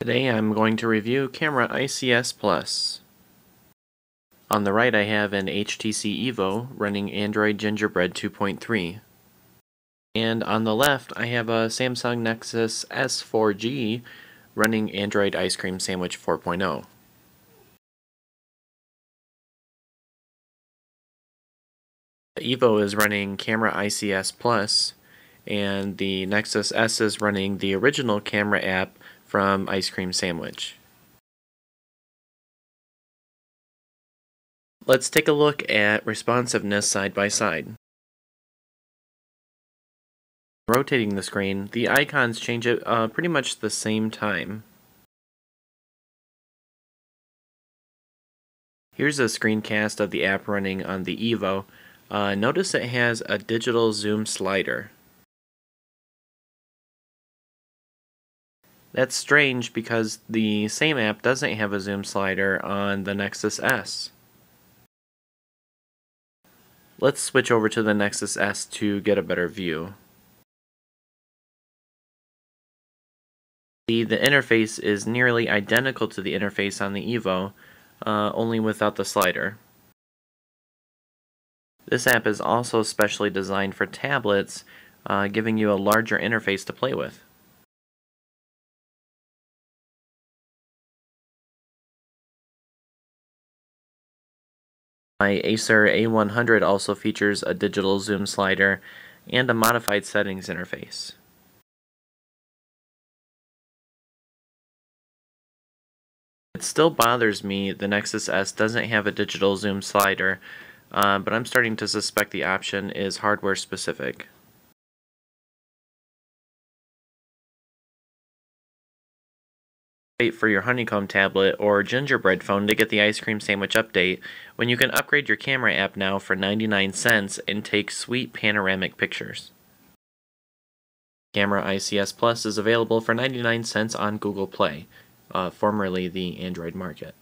Today I'm going to review Camera ICS Plus. On the right I have an HTC Evo running Android Gingerbread 2.3. And on the left I have a Samsung Nexus S 4G running Android Ice Cream Sandwich 4.0. The Evo is running Camera ICS Plus, and the Nexus S is running the original camera app from Ice Cream Sandwich. Let's take a look at responsiveness side by side. Rotating the screen, the icons change at uh, pretty much the same time. Here's a screencast of the app running on the Evo. Uh, notice it has a digital zoom slider. That's strange because the same app doesn't have a zoom slider on the Nexus S. Let's switch over to the Nexus S to get a better view. See, the interface is nearly identical to the interface on the Evo, uh, only without the slider. This app is also specially designed for tablets, uh, giving you a larger interface to play with. My Acer A100 also features a digital zoom slider and a modified settings interface. It still bothers me the Nexus S doesn't have a digital zoom slider, uh, but I'm starting to suspect the option is hardware specific. Wait for your Honeycomb tablet or Gingerbread phone to get the ice cream sandwich update when you can upgrade your camera app now for 99 cents and take sweet panoramic pictures. Camera ICS Plus is available for 99 cents on Google Play, uh, formerly the Android market.